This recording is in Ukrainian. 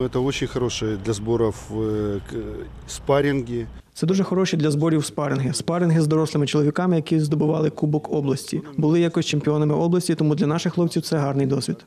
Это очень хорошие для сборов э, спарринги. Це дуже хороші для зборів спаринги. Спаринги з дорослими чоловіками, які здобували Кубок області. Були якось чемпіонами області, тому для наших хлопців це гарний досвід.